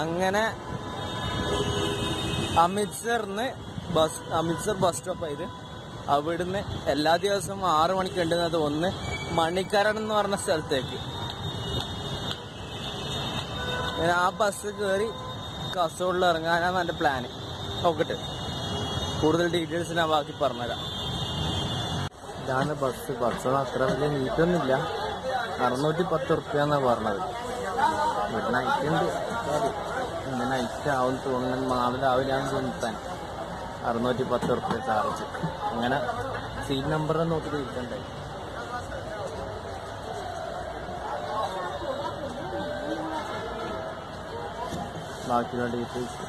അങ്ങനെ അമൃത്സറിന്ന് bus അമിത്സർ bus സ്റ്റോപ്പായത് അവിടുന്ന് എല്ലാ ദിവസവും ആറു മണിക്ക് ഉണ്ടെന്നത് ഒന്ന് മണിക്കരൺ എന്ന് പറഞ്ഞ സ്ഥലത്തേക്ക്. ഞാൻ ആ ബസ് കയറി കസോളിൽ ഇറങ്ങാനാണ് എന്റെ പ്ലാൻ നോക്കട്ടെ. കൂടുതൽ ഡീറ്റെയിൽസ് ഞാൻ ബാക്കി പറഞ്ഞുതരാം. ഇതാണ് ബസ് ബസ് അത്ര വലിയ നീറ്റൊന്നുമില്ല അറുന്നൂറ്റി പത്ത് റുപ്യ പറഞ്ഞത്. ഇവിടെ നൈറ്റ് ഉണ്ട് ഇന്ന് നൈറ്റ് ആവും തോന്നുന്നു നാളെ രാവിലെ തോന്നിത്താൻ അറുന്നൂറ്റി പത്ത് റുപ്യ ചാർജ് അങ്ങനെ സീറ്റ് നമ്പർ നോക്കിയിട്ട് ഇരിക്കണ്ടേ ബാക്കിയുള്ള ഡീറ്റെയിൽസ്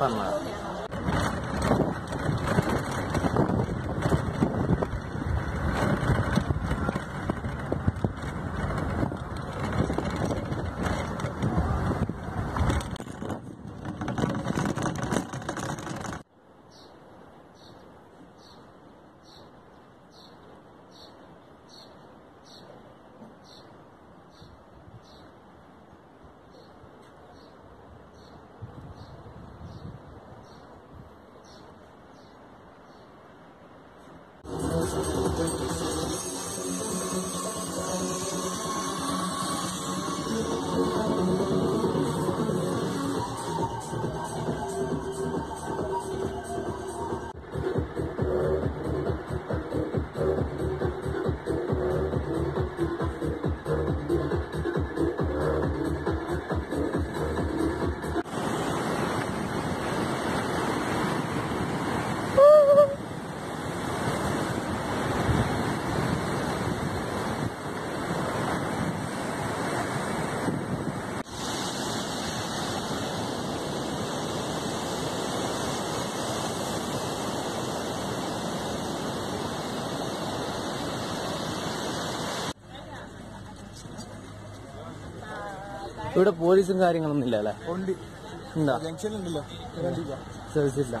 പറഞ്ഞാൽ ഇവിടെ പോലീസും കാര്യങ്ങളൊന്നും ഇല്ല അല്ലേ? ഉണ്ട്. സർവീസ് ജംഗ്ഷനിലുണ്ടല്ലോ.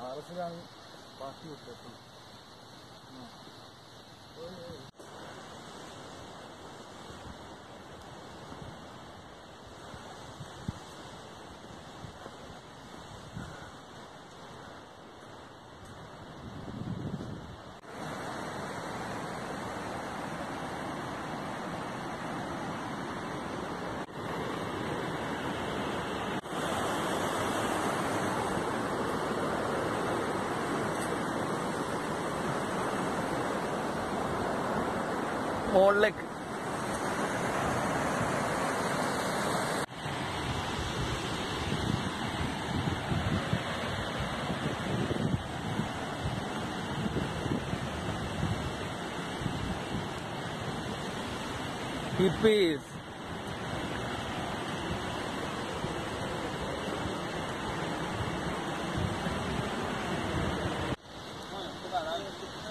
ആർ എസിലാണ് ബാക്കി വിട്ടത് മുകളിലേക്ക് hippies. Oh,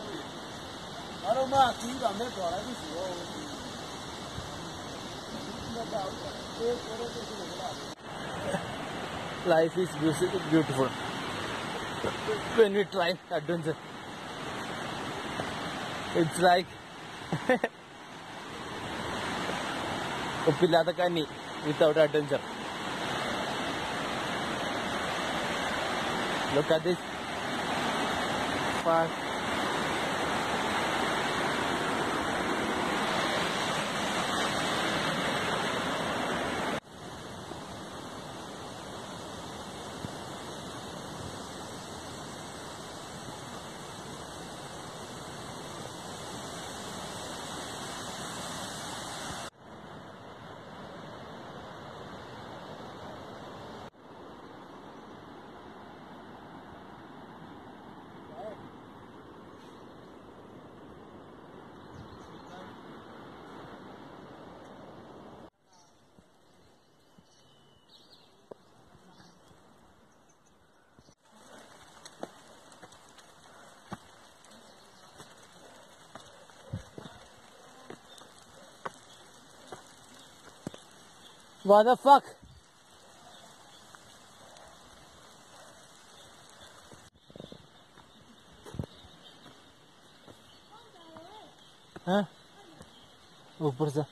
Life is beautiful when we try adventure. It's like a Pilatakani without adventure. Look at this park. Why the fuck? Huh? Oh, brother.